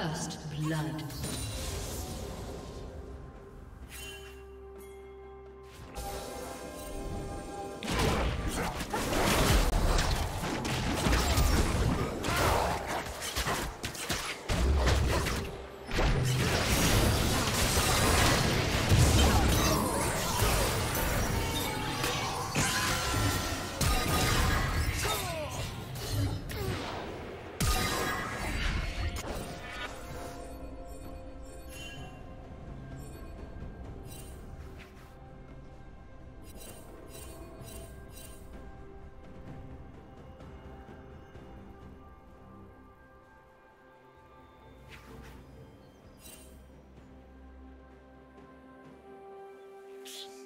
First blood. To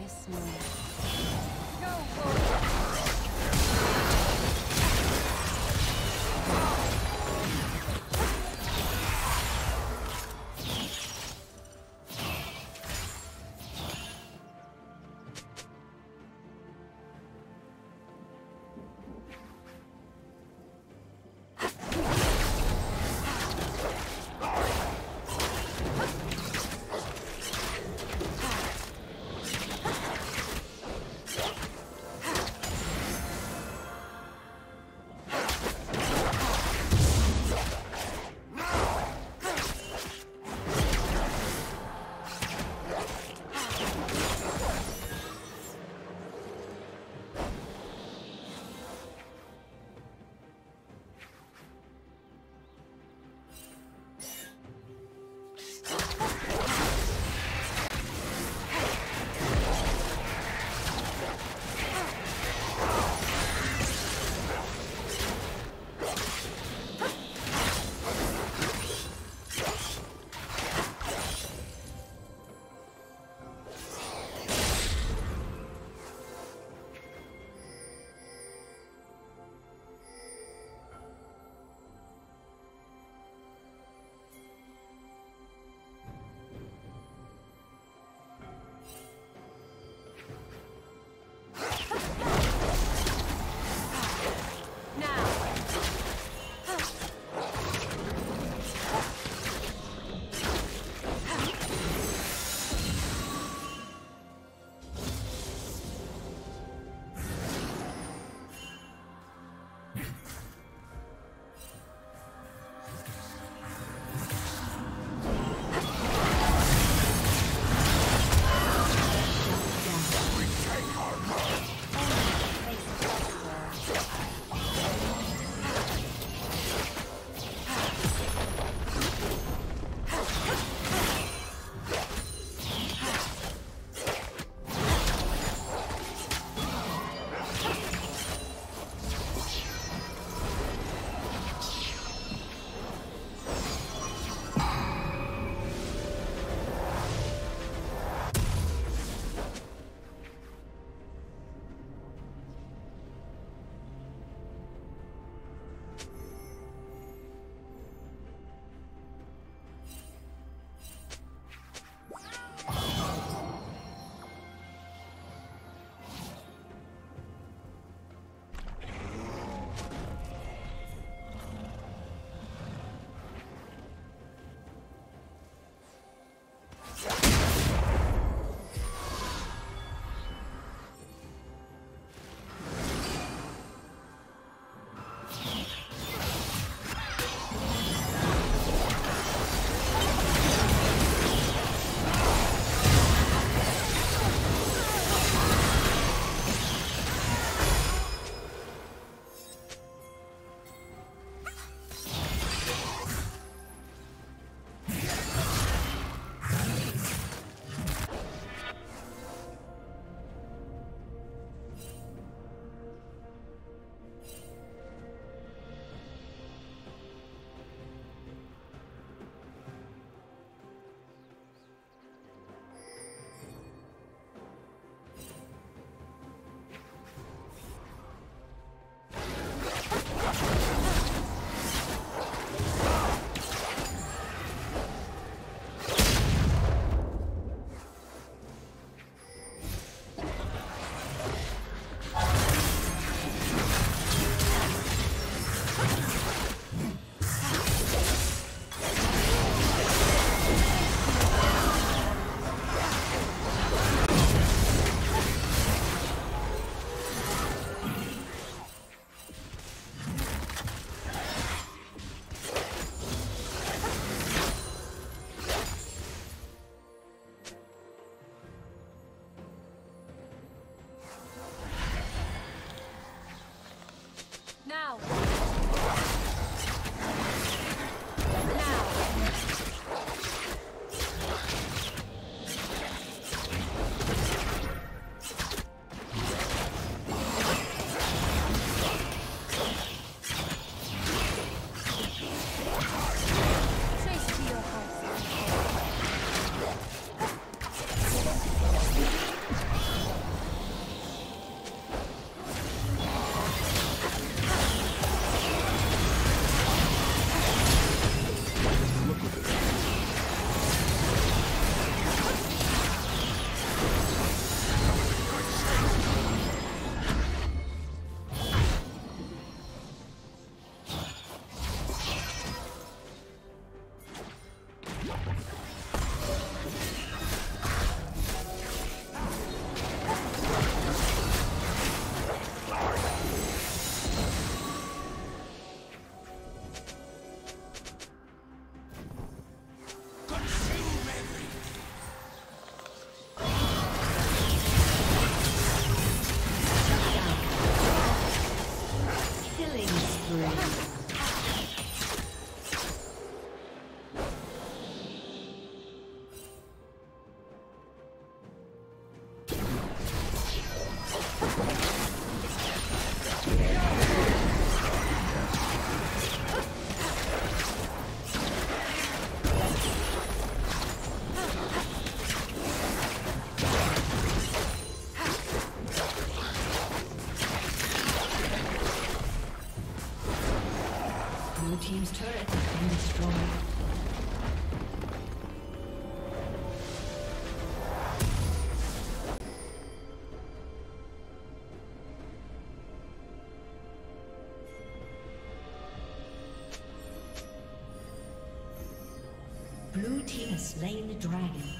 this moment. Slain the dragon.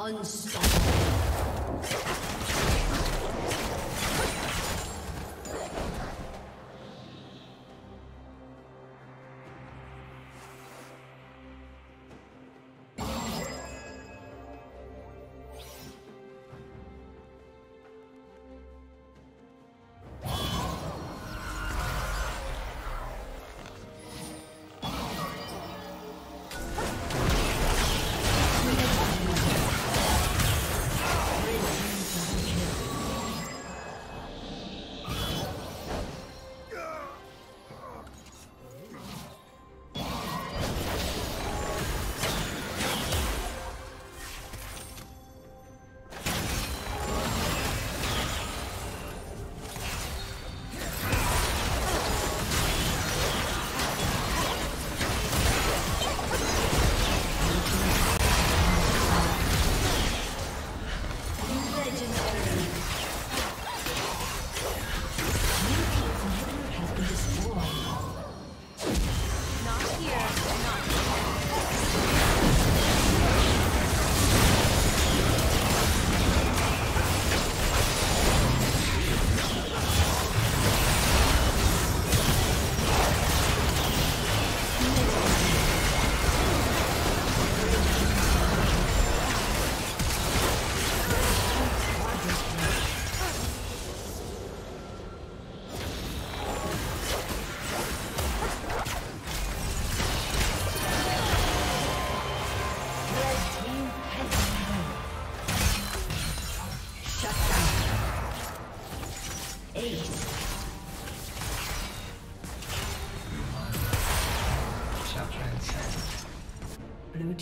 Unstoppable.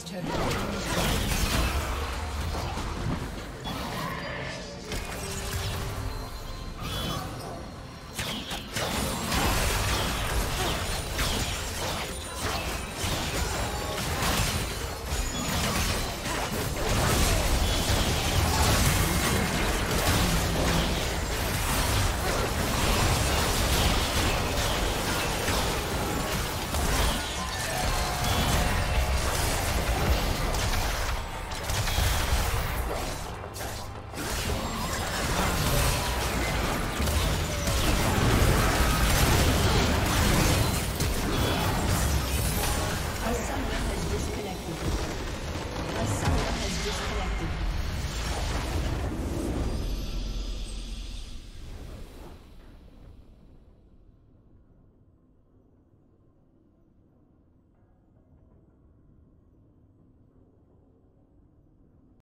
Team's turret